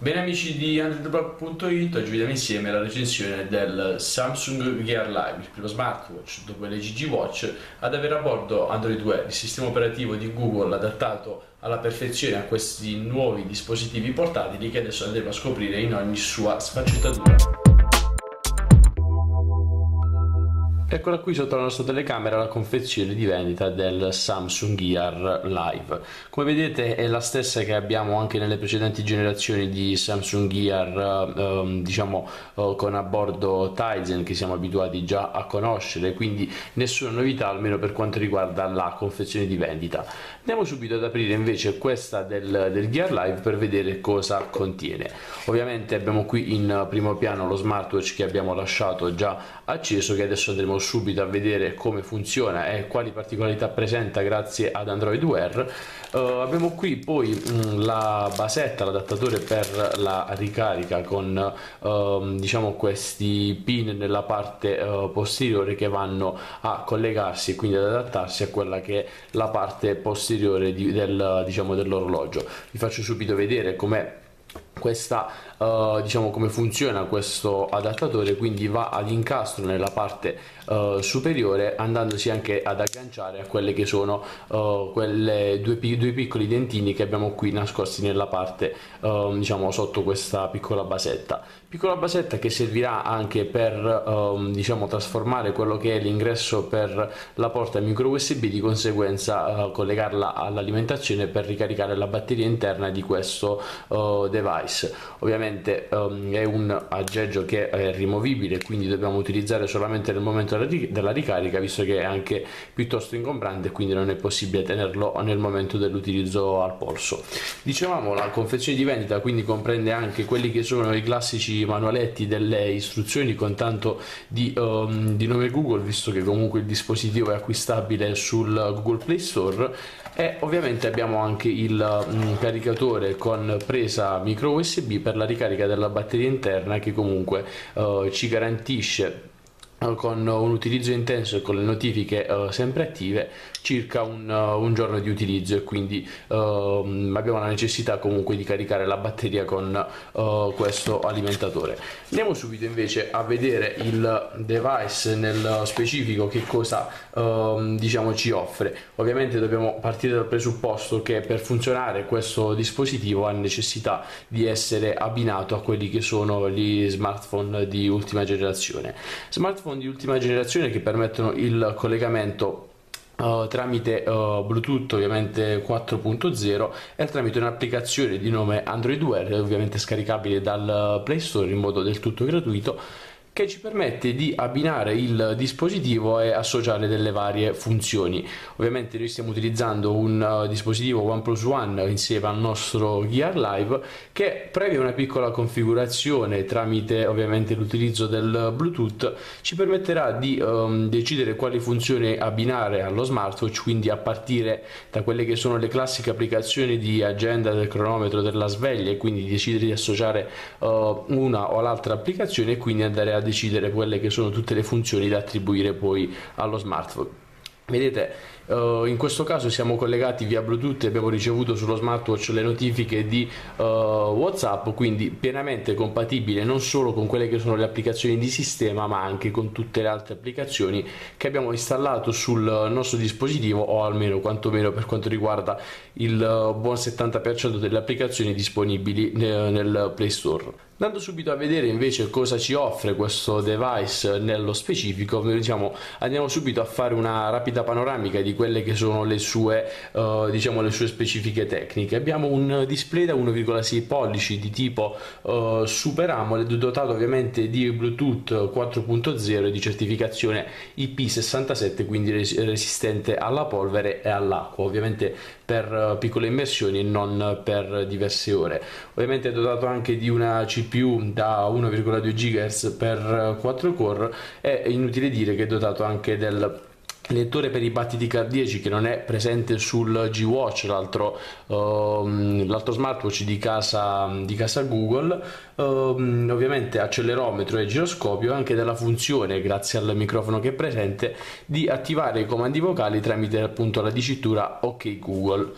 Bene amici di AndroidBlog.it, oggi vediamo insieme la recensione del Samsung Gear Live, il primo smartwatch dopo le GG Watch ad avere a bordo Android Wear, il sistema operativo di Google adattato alla perfezione a questi nuovi dispositivi portatili che adesso andremo a scoprire in ogni sua sfaccettatura. Eccola qui sotto la nostra telecamera la confezione di vendita del Samsung Gear Live. Come vedete è la stessa che abbiamo anche nelle precedenti generazioni di Samsung Gear, ehm, diciamo eh, con a bordo Tizen che siamo abituati già a conoscere, quindi nessuna novità almeno per quanto riguarda la confezione di vendita. Andiamo subito ad aprire invece questa del, del Gear Live per vedere cosa contiene. Ovviamente abbiamo qui in primo piano lo smartwatch che abbiamo lasciato già acceso che adesso andremo subito a vedere come funziona e quali particolarità presenta grazie ad Android Wear. Uh, abbiamo qui poi mh, mm, la basetta, l'adattatore per la ricarica con uh, diciamo questi pin nella parte uh, posteriore che vanno a collegarsi e quindi ad adattarsi a quella che è la parte posteriore di, del, diciamo, dell'orologio. Vi faccio subito vedere com'è questa uh, diciamo come funziona questo adattatore quindi va ad incastro nella parte uh, superiore andandosi anche ad agganciare a quelle che sono uh, quelle due, due, piccoli dentini che abbiamo qui nascosti nella parte diciamo sotto questa piccola basetta. Piccola basetta che servirà anche per um, diciamo trasformare quello che è l'ingresso per la porta micro usb di conseguenza collegarla all'alimentazione per ricaricare la batteria interna di questo device. Ovviamente ovviamente um, è un aggeggio che è rimovibile quindi dobbiamo utilizzare solamente nel momento della ricarica visto che è anche piuttosto ingombrante quindi non è possibile tenerlo nel momento dell'utilizzo al polso. Dicevamo la confezione di vendita quindi comprende anche quelli che sono i classici manualetti delle istruzioni con tanto di, um, di nome Google visto che comunque il dispositivo è acquistabile sul Google Play Store. E ovviamente abbiamo anche il um, caricatore con presa micro USB per la ricarica della batteria interna che comunque uh, ci garantisce eh, con un utilizzo intenso e con le notifiche uh, sempre attive circa un, uh, un, giorno di utilizzo e quindi uh, abbiamo la necessità comunque di caricare la batteria con questo alimentatore. Andiamo subito invece a vedere il device nel specifico che cosa ehm, diciamo ci offre. Ovviamente dobbiamo partire dal presupposto che per funzionare questo dispositivo ha necessità di essere abbinato a quelli che sono gli smartphone di ultima generazione. Smartphone di ultima generazione che permettono il collegamento Uh, tramite uh, Bluetooth ovviamente 4.0 e tramite un'applicazione di nome Android Wear ovviamente scaricabile dal Play Store in modo del tutto gratuito che ci permette di abbinare il dispositivo e associare delle varie funzioni. Ovviamente noi stiamo utilizzando un uh, dispositivo OnePlus One insieme al nostro Gear Live che previa una piccola configurazione tramite ovviamente l'utilizzo del Bluetooth ci permetterà di um, decidere quali funzioni abbinare allo smartwatch, quindi a partire da quelle che sono le classiche applicazioni di agenda del cronometro della sveglia e quindi decidere di associare uh, una o l'altra applicazione e quindi andare a decidere quelle che sono tutte le funzioni da attribuire poi allo smartphone. Vedete, uh, in questo caso siamo collegati via Bluetooth e abbiamo ricevuto sullo smartwatch le notifiche di uh, WhatsApp, quindi pienamente compatibile non solo con quelle che sono le applicazioni di sistema, ma anche con tutte le altre applicazioni che abbiamo installato sul nostro dispositivo o almeno quantomeno per quanto riguarda il buon 70% delle applicazioni disponibili nel, nel Play Store. Andando subito a vedere invece cosa ci offre questo device nello specifico, diciamo, andiamo subito a fare una rapida panoramica di quelle che sono le sue, uh, diciamo, le sue specifiche tecniche. Abbiamo un display da 1,6 pollici di tipo uh, Super AMOLED dotato ovviamente di Bluetooth 4.0 e di certificazione IP67, quindi resistente alla polvere e all'acqua, ovviamente per uh, piccole immersioni e non per diverse ore. Ovviamente è dotato anche di una CPU da 1,2 GHz per 4 core è inutile dire che è dotato anche del lettore per i battiti cardiaci che non è presente sul G-Watch, l'altro, um, l'altro smartwatch di casa, di casa Google, um, ovviamente accelerometro e giroscopio, anche della funzione, grazie al microfono che è presente, di attivare i comandi vocali tramite appunto la dicitura OK Google.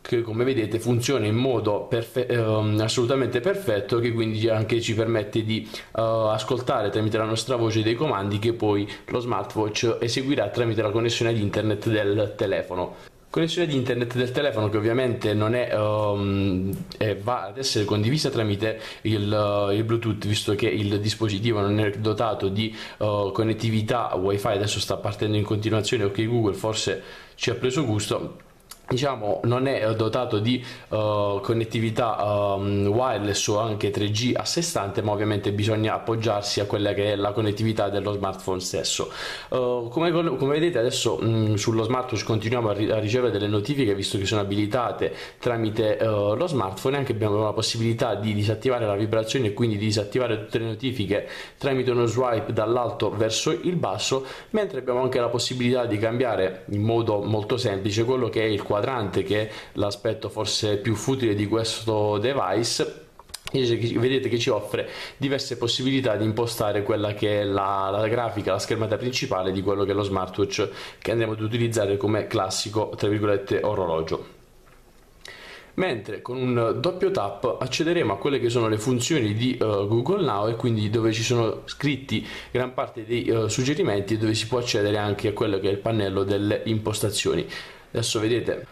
Che come vedete funziona in modo perfe- eh, assolutamente perfetto che quindi anche ci permette di uh, ascoltare tramite la nostra voce dei comandi che poi lo smartwatch eseguirà tramite la connessione ad internet del telefono. Connessione di internet del telefono che ovviamente non è, um, è va ad essere condivisa tramite il, uh, il, Bluetooth visto che il dispositivo non è dotato di uh, connettività wifi adesso sta partendo in continuazione ok Google forse ci ha preso gusto diciamo non è dotato di uh, connettività um, wireless o anche 3G a sé stante ma ovviamente bisogna appoggiarsi a quella che è la connettività dello smartphone stesso. Uh, come, come, vedete adesso mh, sullo smartphone continuiamo a, ri- a, ricevere delle notifiche visto che sono abilitate tramite uh, lo smartphone anche abbiamo la possibilità di disattivare la vibrazione e quindi di disattivare tutte le notifiche tramite uno swipe dall'alto verso il basso mentre abbiamo anche la possibilità di cambiare in modo molto semplice quello che è il quadro quadrante che è l'aspetto forse più futile di questo device vedete che ci offre diverse possibilità di impostare quella che è la, la, grafica, la schermata principale di quello che è lo smartwatch che andremo ad utilizzare come classico tra virgolette orologio. Mentre con un doppio tap accederemo a quelle che sono le funzioni di uh, Google Now e quindi dove ci sono scritti gran parte dei uh, suggerimenti dove si può accedere anche a quello che è il pannello delle impostazioni adesso vedete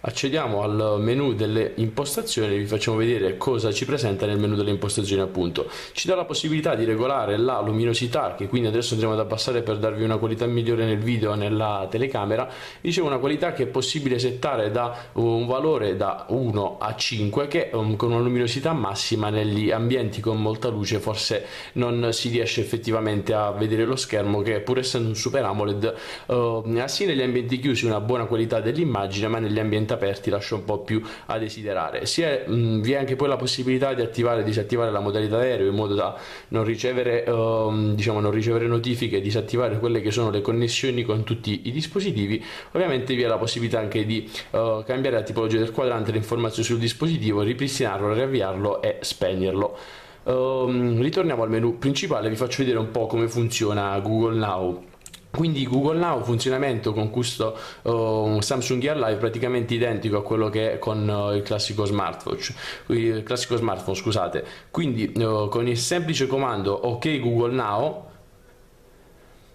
accediamo al menu delle impostazioni e vi facciamo vedere cosa ci presenta nel menu delle impostazioni appunto. Ci dà la possibilità di regolare la luminosità che quindi adesso andremo ad abbassare per darvi una qualità migliore nel video nella telecamera. Dicevo una qualità che è possibile settare da un valore da 1 a 5 che um, con una luminosità massima negli ambienti con molta luce forse non si riesce effettivamente a vedere lo schermo che pur essendo un super AMOLED uh, ha sì negli ambienti chiusi una buona qualità dell'immagine ma negli ambienti aperti lascia un po' più a desiderare. È, mh, vi è anche poi la possibilità di attivare e disattivare la modalità aereo in modo da non ricevere, uh, diciamo, non ricevere notifiche disattivare quelle che sono le connessioni con tutti i dispositivi. Ovviamente vi è la possibilità anche di uh, cambiare la tipologia del quadrante, le informazioni sul dispositivo, ripristinarlo, riavviarlo e spegnerlo. Uh, ritorniamo al menu principale, vi faccio vedere un po' come funziona Google Now. Quindi Google Now funzionamento con questo uh, Samsung Gear Live praticamente identico a quello che è con uh, il classico smartwatch, il classico smartphone, scusate. Quindi uh, con il semplice comando OK Google Now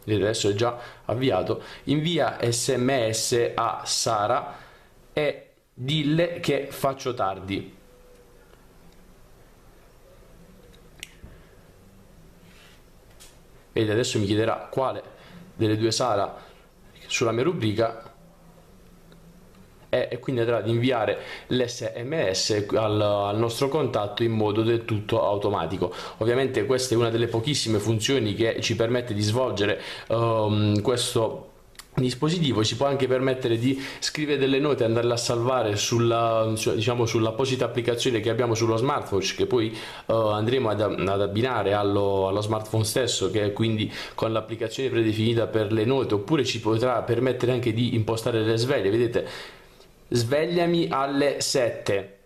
vedete adesso è già avviato, invia sms a Sara e dille che faccio tardi. Vedete adesso mi chiederà quale delle due Sara sulla mia rubrica e, quindi andrà ad inviare l'SMS al, al, nostro contatto in modo del tutto automatico. Ovviamente questa è una delle pochissime funzioni che ci permette di svolgere um, questo dispositivo si può anche permettere di scrivere delle note e andarle a salvare sulla, diciamo, sull'apposita applicazione che abbiamo sullo smartwatch che poi uh, andremo ad, ad abbinare allo, allo, smartphone stesso che è quindi con l'applicazione predefinita per le note oppure ci potrà permettere anche di impostare le sveglie. Vedete svegliami alle 7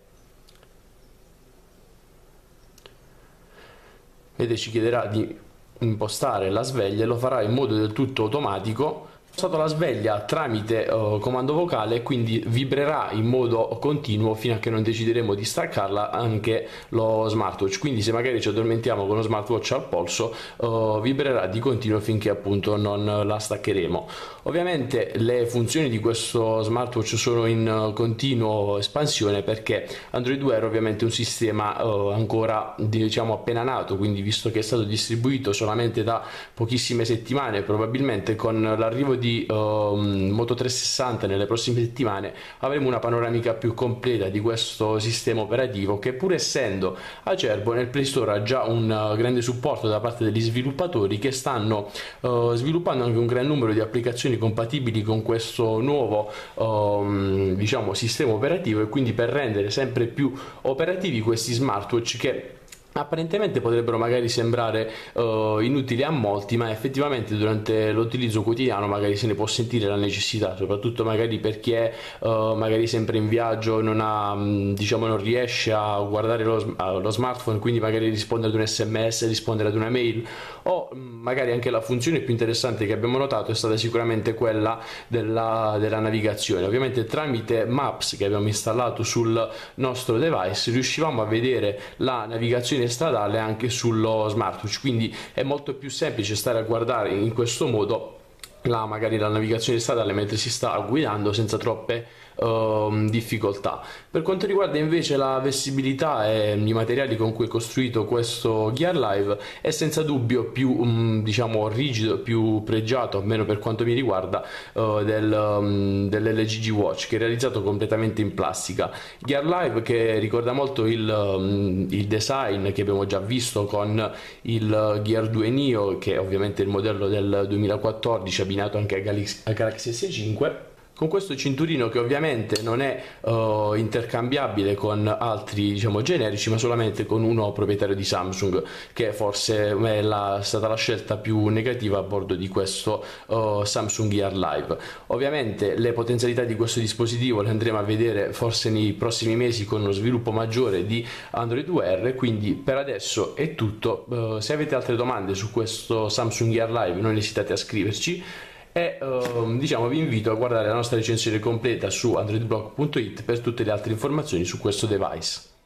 vedete ci chiederà di impostare la sveglia e lo farà in modo del tutto automatico stato la sveglia tramite uh, comando vocale quindi vibrerà in modo continuo fino a che non decideremo di staccarla anche lo smartwatch. Quindi se magari ci addormentiamo con lo smartwatch al polso uh, vibrerà di continuo finché appunto non la staccheremo. Ovviamente le funzioni di questo smartwatch sono in uh, continuo espansione perché Android Wear ovviamente è un sistema ancora diciamo appena nato quindi visto che è stato distribuito solamente da pochissime settimane probabilmente con l'arrivo di di um, Moto 360 nelle prossime settimane avremo una panoramica più completa di questo sistema operativo che pur essendo acerbo nel Play Store ha già un uh, grande supporto da parte degli sviluppatori che stanno uh, sviluppando anche un gran numero di applicazioni compatibili con questo nuovo um, diciamo, sistema operativo e quindi per rendere sempre più operativi questi smartwatch che apparentemente potrebbero magari sembrare uh, inutili a molti, ma effettivamente durante l'utilizzo quotidiano magari se ne può sentire la necessità, soprattutto magari per chi è uh, magari sempre in viaggio, non, ha, mm, diciamo, non riesce a guardare lo, lo, smartphone, quindi magari rispondere ad un sms, rispondere ad una mail o mm, magari anche la funzione più interessante che abbiamo notato è stata sicuramente quella della, della navigazione. Ovviamente tramite Maps che abbiamo installato sul nostro device riuscivamo a vedere la navigazione stradale anche sullo smartwatch quindi è molto più semplice stare a guardare in questo modo la, magari la navigazione stradale mentre si sta guidando senza troppe uh, difficoltà. Per quanto riguarda invece la vestibilità e i materiali con cui è costruito questo Gear Live è senza dubbio più um, diciamo rigido, più pregiato, almeno per quanto mi riguarda, uh, del, um, dell'LG Watch che è realizzato completamente in plastica. Gear Live che ricorda molto il, um, il design che abbiamo già visto con il Gear 2 Neo che è ovviamente il modello del 2014 abbinato anche a Galaxy S5 con questo cinturino che ovviamente non è uh, intercambiabile con altri diciamo generici ma solamente con uno proprietario di Samsung che forse è la, stata la scelta più negativa a bordo di questo uh, Samsung Gear Live. Ovviamente le potenzialità di questo dispositivo le andremo a vedere forse nei prossimi mesi con uno sviluppo maggiore di Android Wear. Quindi per adesso è tutto. Uh, se avete altre domande su questo Samsung Gear Live non esitate a scriverci e uh, diciamo vi invito a guardare la nostra recensione completa su androidblog.it per tutte le altre informazioni su questo device.